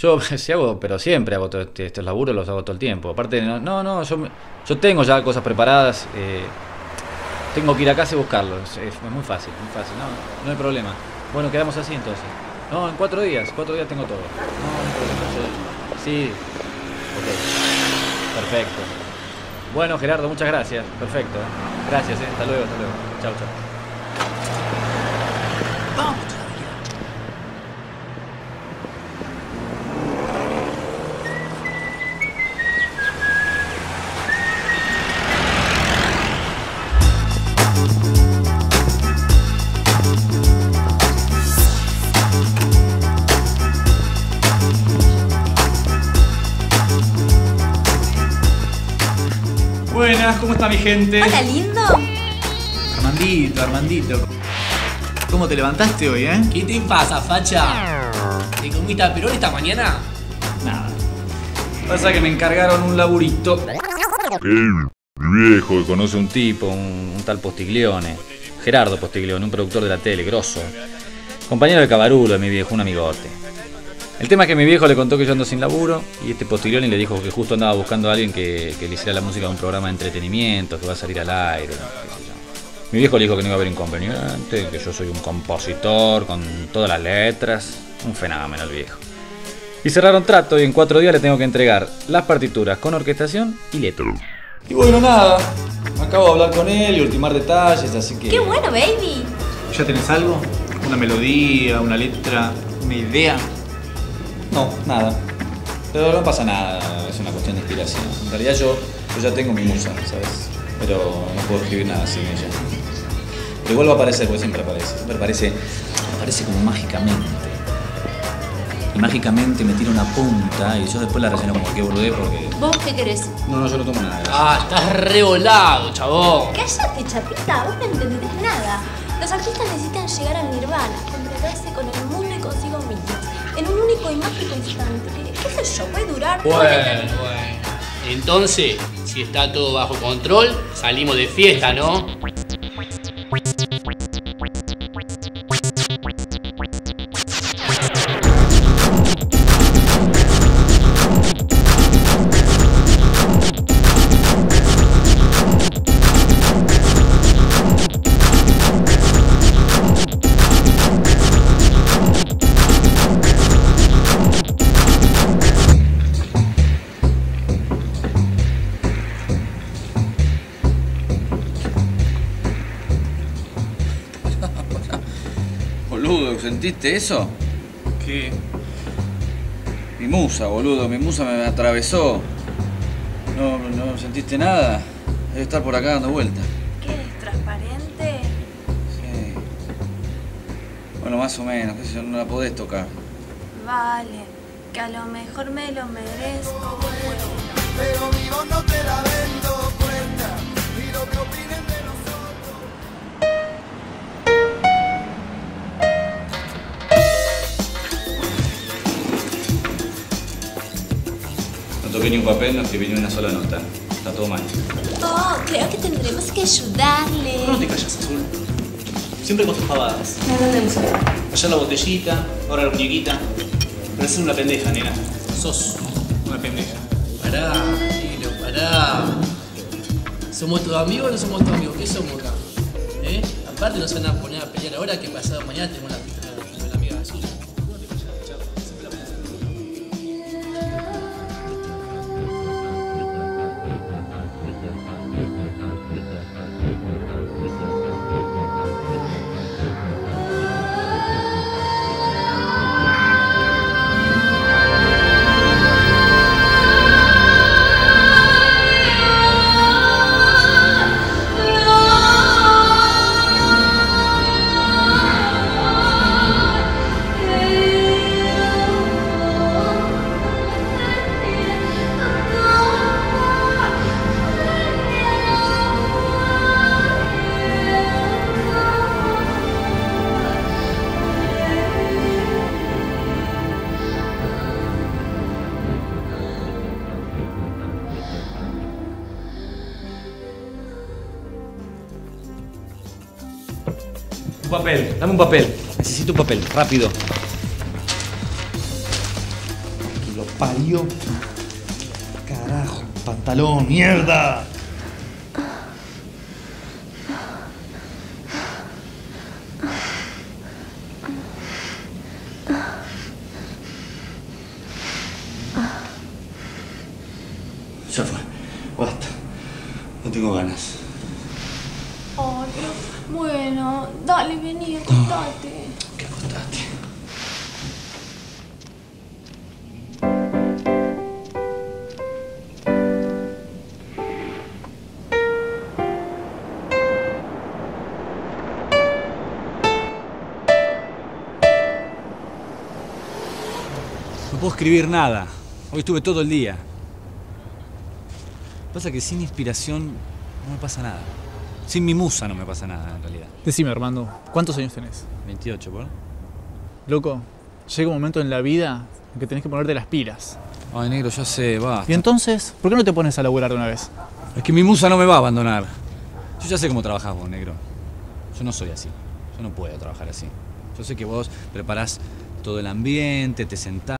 Yo sí hago, pero siempre hago todo este- estos laburos, los hago todo el tiempo. Aparte, no, no, no, yo, yo tengo ya cosas preparadas. eh, tengo que ir a casa y buscarlos. Es, muy fácil, muy fácil. No, no hay problema. Bueno, quedamos así entonces. No, en cuatro días, cuatro días tengo todo. No, no hay problema. sí. Ok. Perfecto. Bueno, Gerardo, muchas gracias. Perfecto. Gracias, eh. Hasta luego, hasta luego. Chao, chao. Buenas, ¿cómo está mi gente? Hola, lindo. Armandito, Armandito. ¿Cómo te levantaste hoy, eh? ¿Qué te pasa, facha? ¿Te comiste a Perón esta mañana? Nada. Pasa que me encargaron un laburito. El viejo que conoce un tipo, un, un tal Postiglione. Gerardo Postiglione, un productor de la tele, grosso. Compañero de Cabarulo de mi viejo, un amigote. El tema es que mi viejo le contó que yo ando sin laburo y este Postiglione le dijo que justo andaba buscando a alguien que, que le hiciera la música de un programa de entretenimiento, que va a salir al aire. yo. Mi viejo le dijo que no iba a haber inconveniente, que yo soy un compositor con todas las letras. Un fenómeno el viejo. Y cerraron trato y en cuatro días le tengo que entregar las partituras con orquestación y letra. Y bueno, nada. Acabo de hablar con él y ultimar detalles, así que. Qué bueno, baby. ¿Ya tenés algo? ¿Una melodía, una letra, una idea? No, nada. Pero no pasa nada, es una cuestión de inspiración. En realidad yo, yo ya tengo mi musa, ¿sabes? Pero no puedo escribir nada sin ella. Pero igual va a aparecer, porque siempre aparece. Siempre aparece, aparece como mágicamente. Y mágicamente me tira una punta y yo después la relleno como que boludé porque... ¿Vos qué querés? No, no, yo no tomo nada. Ah, estás revolado, chabón. Cállate, chapita, vos no entendés nada. Los artistas necesitan llegar al nirvana, completarse con el mundo y instante. que, ¿Qué sé yo? Puede durar. Bueno, bueno. Entonces, si está todo bajo control, salimos de fiesta, ¿no? Boludo, ¿sentiste eso? ¿Qué? Mi musa, boludo, mi musa me atravesó. No, no sentiste nada. Debe estar por acá dando vueltas. ¿Qué es? ¿Transparente? Sí. Bueno, más o menos, qué sé yo, no la podés tocar. Vale, que a lo mejor me lo merezco. Pero mi voz no te la vendo toqué ni un papel, no escribí ni una sola nota. Está todo mal. Oh, creo que tendremos que ayudarle. No te callas, Azul. Siempre con tus pavadas. No entendemos. Allá la botellita, ahora la muñequita. Pareces una pendeja, nena. Sos una pendeja. Pará, Tilo, pará. ¿Somos tus amigos o no somos tus amigos? ¿Qué somos acá? ¿Eh? Aparte nos van a poner a pelear ahora que pasado mañana tenemos la Un papel, dame un papel. Necesito un papel, rápido. parió. Carajo, pantalón, mierda. Ya fue. Basta. No tengo ganas. Bueno, dale, vení, acostate. Que acostate. No puedo escribir nada. Hoy estuve todo el día. Pasa que sin inspiración no me pasa nada. Sin mi musa no me pasa nada, en realidad. Decime, Armando, ¿cuántos años tenés? 28, ¿por? Loco, llega un momento en la vida en que tenés que ponerte las pilas. Ay, negro, ya sé, va. Y entonces, ¿por qué no te pones a laburar de una vez? Es que mi musa no me va a abandonar. Yo ya sé cómo trabajás vos, negro. Yo no soy así. Yo no puedo trabajar así. Yo sé que vos preparás todo el ambiente, te sentás.